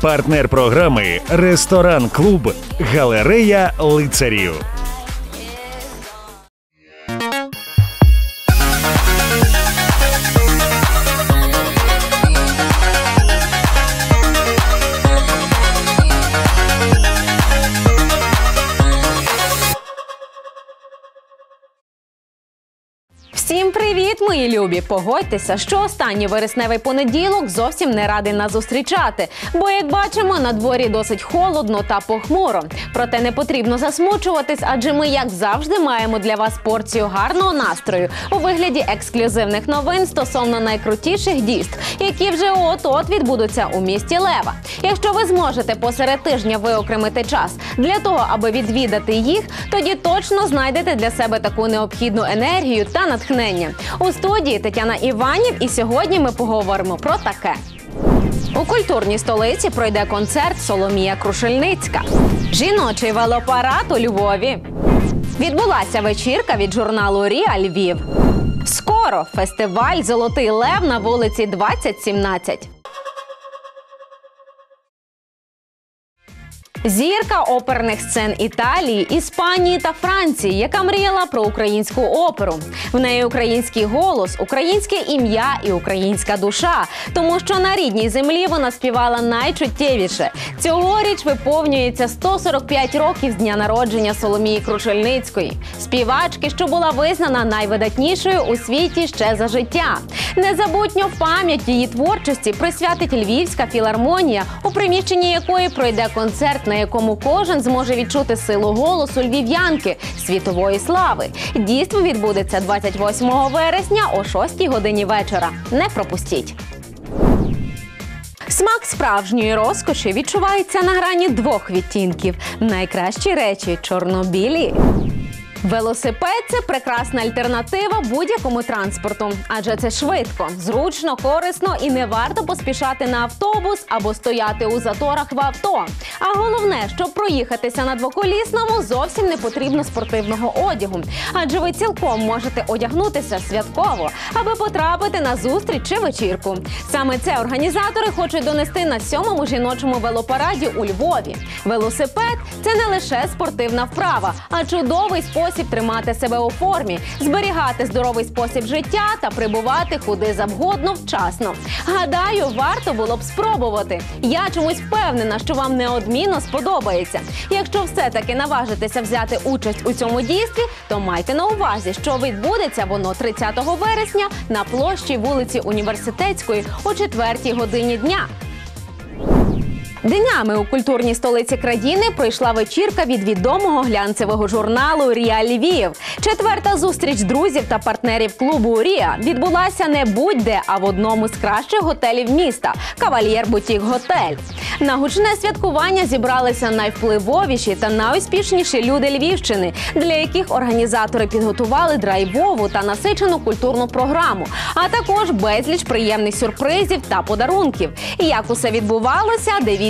Партнер програми Ресторан Клуб Галерея лицарів. Всім привіт, мої любі! Погодьтеся, що останній вересневий понеділок зовсім не радий нас зустрічати. Бо, як бачимо, на дворі досить холодно та похмуро. Проте не потрібно засмучуватись, адже ми, як завжди, маємо для вас порцію гарного настрою у вигляді ексклюзивних новин стосовно найкрутіших дійств, які вже от-от відбудуться у місті Лева. Якщо ви зможете посеред тижня виокремити час для того, аби відвідати їх, тоді точно знайдете для себе таку необхідну енергію та натхнення. У студії Тетяна Іванів, і сьогодні ми поговоримо про таке. У культурній столиці пройде концерт Соломія Крушельницька. Жіночий велопарад у Львові. Відбулася вечірка від журналу Ріа Львів. Скоро фестиваль Золотий Лев на вулиці 2017. Зірка оперних сцен Італії, Іспанії та Франції, яка мріяла про українську оперу. В неї український голос, українське ім'я і українська душа. Тому що на рідній землі вона співала найчуттєвіше. Цьогоріч виповнюється 145 років з дня народження Соломії Крушельницької, співачки, що була визнана найвидатнішою у світі ще за життя. Незабутньо в пам'ять її творчості присвятить Львівська філармонія, у приміщенні якої пройде концерт на якому кожен зможе відчути силу голосу львів'янки світової слави. Дійство відбудеться 28 вересня о 6 годині вечора. Не пропустіть. Смак справжньої розкоші відчувається на грані двох відтінків. Найкращі речі чорнобілі. Велосипед це прекрасна альтернатива будь-якому транспорту, адже це швидко, зручно, корисно і не варто поспішати на автобус або стояти у заторах в авто. А головне, щоб проїхатися на двоколісному, зовсім не потрібно спортивного одягу, адже ви цілком можете одягнутися святково, аби потрапити на зустріч чи вечірку. Саме це організатори хочуть донести на сьомому жіночому велопараді у Львові. Велосипед це не лише спортивна вправа, а чудовий спосіб спосіб тримати себе у формі, зберігати здоровий спосіб життя та прибувати куди завгодно вчасно. Гадаю, варто було б спробувати. Я чомусь впевнена, що вам неодмінно сподобається. Якщо все-таки наважитеся взяти участь у цьому дійстві, то майте на увазі, що відбудеться воно 30 вересня на площі вулиці Університетської о 4 годині дня. Днями у культурній столиці країни пройшла вечірка від відомого глянцевого журналу Ріа Львів. Четверта зустріч друзів та партнерів клубу Ріа відбулася не будь-де, а в одному з кращих готелів міста Кавальєр Бутік Готель. На гучне святкування зібралися найвпливовіші та найуспішніші люди Львівщини, для яких організатори підготували драйвову та насичену культурну програму, а також безліч приємних сюрпризів та подарунків. Як усе відбувалося, дивіться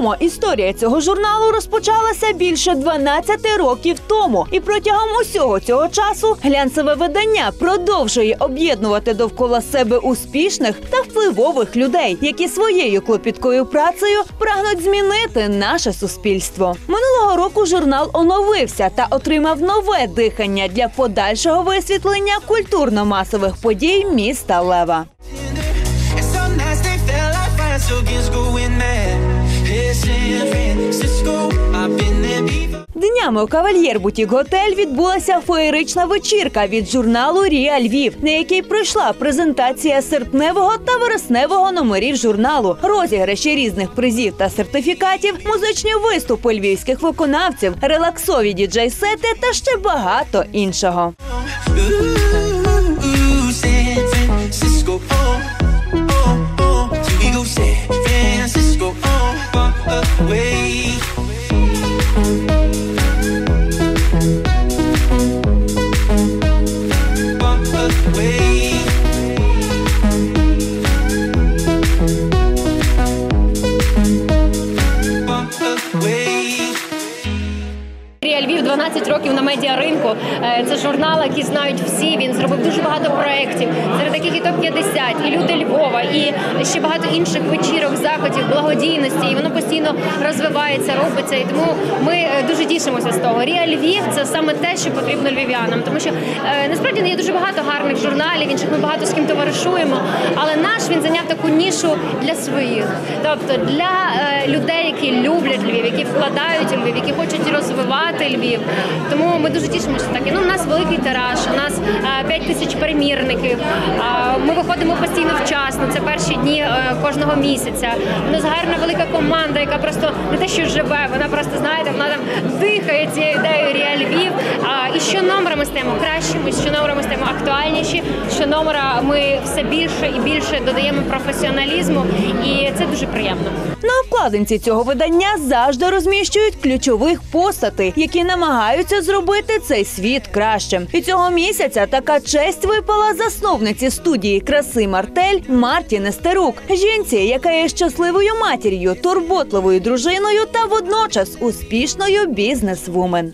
відомо, історія цього журналу розпочалася більше 12 років тому, і протягом усього цього часу глянцеве видання продовжує об'єднувати довкола себе успішних та впливових людей, які своєю клопіткою працею прагнуть змінити наше суспільство. Минулого року журнал оновився та отримав нове дихання для подальшого висвітлення культурно-масових подій міста Лева. So against going mad. Днями у Кавальєр Бутік Готель відбулася феєрична вечірка від журналу Ріа Львів, на якій пройшла презентація серпневого та вересневого номерів журналу, розіграші різних призів та сертифікатів, музичні виступи львівських виконавців, релаксові діджей-сети та ще багато іншого. Який знають всі. Він зробив дуже багато проєктів, серед яких і топ 50 і люди Львова, і ще багато інших вечірок, заходів, благодійності. І воно постійно розвивається, робиться. І тому ми е, дуже тішимося з того. Ріа Львів це саме те, що потрібно львів'янам, тому що е, насправді є дуже багато гарних журналів, інших ми багато з ким товаришуємо. Але наш він зайняв таку нішу для своїх, тобто для е, людей, які люблять Львів, які вкладають Львів, які хочуть розвивати Львів. Тому ми дуже тішимося так. І, Ну, у нас великий тираж, у нас е, 5 тисяч примірників. А, Ми виходимо постійно вчасно. Це перші дні е, кожного місяця. У нас гарна велика команда, яка просто не те, що живе, вона просто знаєте, вона там дихає цією ідеєю Ріа Львів. А, І щономера ми стаємо кращими, щономера ми стаємо актуальніші. Щономера ми все більше і більше додаємо професіоналізму, і це дуже приємно. На обкладинці цього видання завжди розміщують ключових постатей, які намагаються зробити цей світ кращим. І цього місяця така честь випала засновниці студії краси Мартель Марті Нестерук, жінці, яка є щасливою матір'ю, турботливою дружиною та водночас успішною бізнес-вумен.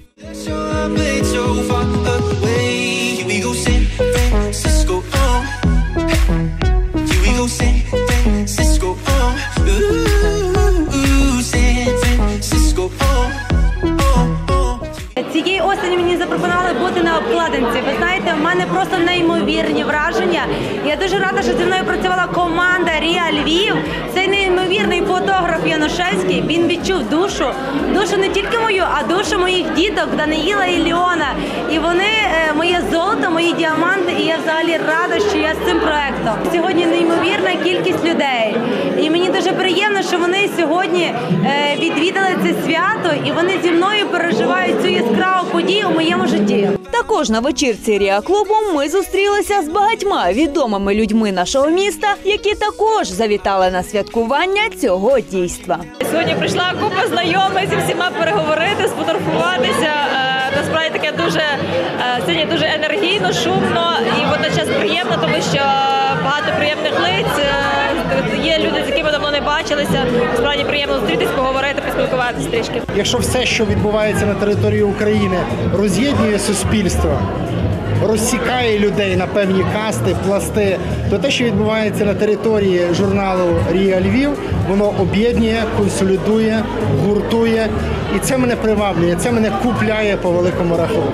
被囚犯。Осені мені запропонували бути на обкладинці. Ви знаєте, в мене просто неймовірні враження. Я дуже рада, що зі мною працювала команда Ріа Львів. Цей неймовірний фотограф Янушевський. Він відчув душу, душу не тільки мою, а душу моїх діток Даниїла і Ліона. І вони е, моє золото, мої діаманти. І я взагалі рада, що я з цим проектом. Сьогодні неймовірна кількість людей. І мені дуже приємно, що вони сьогодні е, відвідали це свято, і вони зі мною переживають цю яскраву подію у моєму житті. Також на вечірці Ріа клубу ми зустрілися з багатьма відомими людьми нашого міста, які також завітали на святкування цього дійства. Сьогодні прийшла купа знайомих зі всіма переговорити, сфотографуватися. Насправді таке дуже е, сьогодні дуже енергійно, шумно і водночас приємно, тому що багато приємних лиць. е, Є люди, з якими давно не бачилися. Справді приємно зустрітись, поговорити, поспілкуватися трішки. Якщо все, що відбувається на території України, роз'єднує суспільство, розсікає людей на певні касти, пласти, то те, що відбувається на території журналу Рія Львів, воно об'єднує, консолідує, гуртує. І це мене приваблює, це мене купляє по великому рахунку.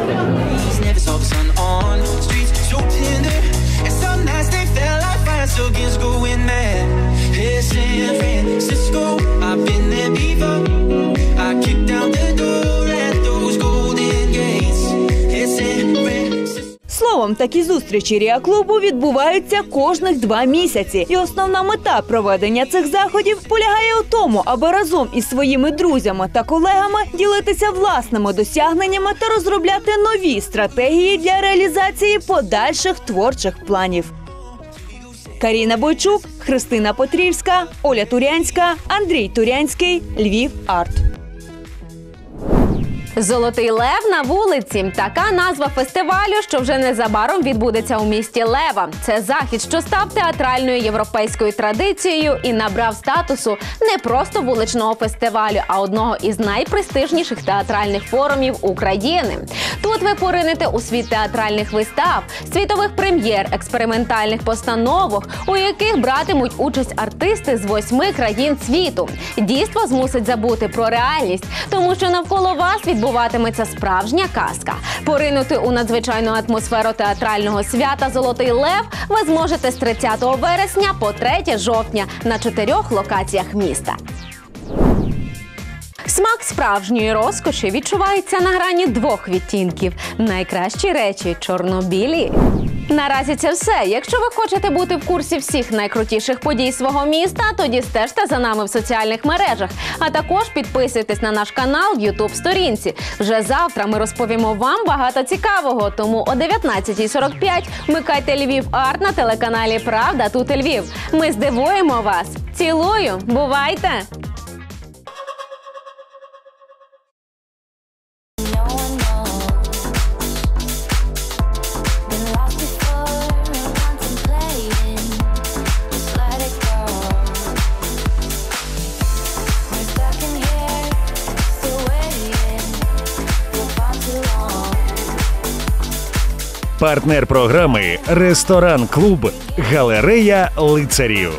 Словом, такі зустрічі Ріа клубу відбуваються кожних два місяці, і основна мета проведення цих заходів полягає у тому, аби разом із своїми друзями та колегами ділитися власними досягненнями та розробляти нові стратегії для реалізації подальших творчих планів. Каріна Бойчук, Христина Потрівська, Оля Турянська, Андрій Турянський, Львів Арт. Золотий лев на вулиці. Така назва фестивалю, що вже незабаром відбудеться у місті Лева. Це захід, що став театральною європейською традицією і набрав статусу не просто вуличного фестивалю, а одного із найпрестижніших театральних форумів України. Тут ви поринете у світ театральних вистав, світових прем'єр, експериментальних постановок, у яких братимуть участь артисти з восьми країн світу. Дійство змусить забути про реальність, тому що навколо вас відбуватиметься справжня казка. Поринути у надзвичайну атмосферу театрального свята Золотий Лев ви зможете з 30 вересня по 3 жовтня на чотирьох локаціях міста. Смак справжньої розкоші відчувається на грані двох відтінків. Найкращі речі чорнобілі. Наразі це все. Якщо ви хочете бути в курсі всіх найкрутіших подій свого міста, тоді стежте за нами в соціальних мережах. А також підписуйтесь на наш канал в youtube сторінці. Вже завтра ми розповімо вам багато цікавого. Тому о 19.45 вмикайте Львів Арт на телеканалі Правда тут Львів. Ми здивуємо вас. Цілую, бувайте! Партнер програми Ресторан Клуб Галерея Лицарів.